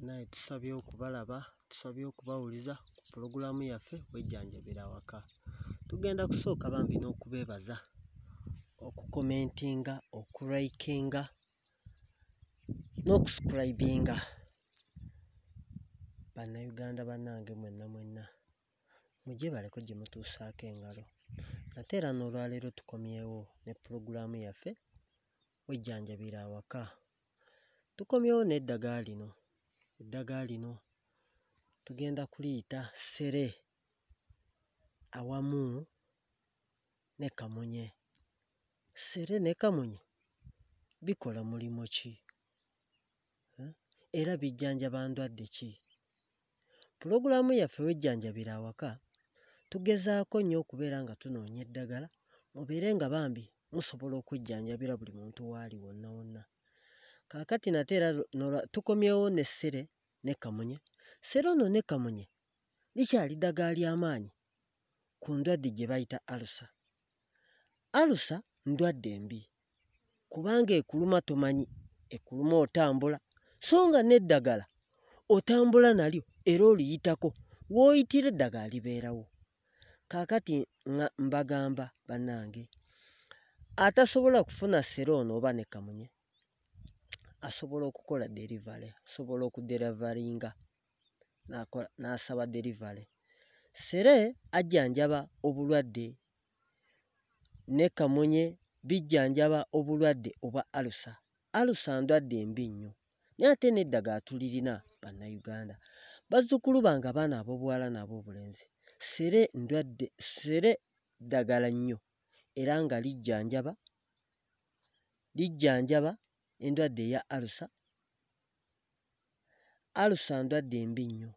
Bannange tusabye okubalaba, tusabye okubawuliza ku pulogulaamu yaffe Wejjanjabira Awaka. Tugenda kusooka bambi n'okubeebaza okukomentinga, okulayikinga n'okusubscribinga. Bannayuganda bannange mwenna mwenna mugyebaaleko gye mutuusaako engalo ate era n'olwaleero tukomyewo ne pulogulaamu yaffe Wejjanjabira Awaka. Tukomyewo n'eddagala lino, eddagala lino tugenda kuliyita ssere awamu ne kamunye. Ssere ne kamunye bikola mulimu ki? Hmm era bijjanjaba ndwadde ki? Pulogulaamu yaffe Wejjanjabira Awaka tugezaako nnyo okubeera nga tunoonya eddagala mubeere nga bambi musobola okwejjanjabira buli muntu w'ali wonna wonna. Kaakati nate era n'olwa tukomyewo ne ssere ne kamunye. Ssere ono ne kamunye likyali ddagala lya maanyi ku ndwadde gye bayita alusa. Alusa ndwadde mbi kubanga ekuluma tomanyi, ekuluma otambula so nga n'eddagala otambula nalyo era oliyitako, w'oyitira eddagala libeerawo. Kaakati nga mbagamba bannange atasobola kufuna ssere ono oba ne kamunye asobola okukola derivale, asobola okuderavalinga n'asaba derivale. Ssere ajjanjaba obulwadde ne kamunye bijjanjaba obulwadde obwa alusa. Alusa ndwadde mbi nnyo naye ate n'eddagala tulirina Bannayuganda. Bazzukulu bange abaana ab'obuwala n'ab'obulenzi, ssere ndwadde ssere ddagala nnyo era nga lijjanjaba lijjanjaba endwadde eya alusa. Alusa ndwadde mbi nnyo.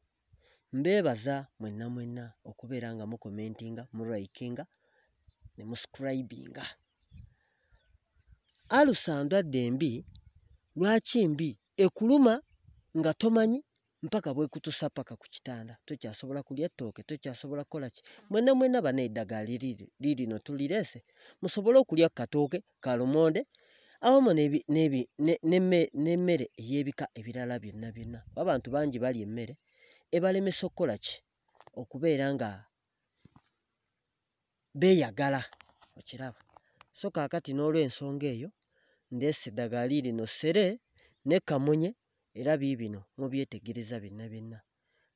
Mbeebaza mwenna mwenna okubeera nga mukomentinga, mulayikinga ne musubscribinga. Alusa ndwadde mbi, lwaki mbi? Ekuluma nga tomanyi mpaka bw'ekutuusa ppaka ku kitanda, tokyasobola kulya ttooke, tokyasobola kukola ki? Mwenna mwenna bannange eddagala liriiri liirino tulireese musobole okulya ku katooke ka lumonde awamu n'emmere ey'ebika ebirala byonna byonna. Kuba abantu bangi balya emmere ebalemesa okkola ki? Okubeera nga beeyagala, okiraba? So kaakati n'olw'ensonga eyo ndeese eddagala liirino ssere ne kamunye era biibino mubyetegereza byonna byonna.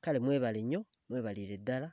Kale mwebale nnyo, mwebalire ddala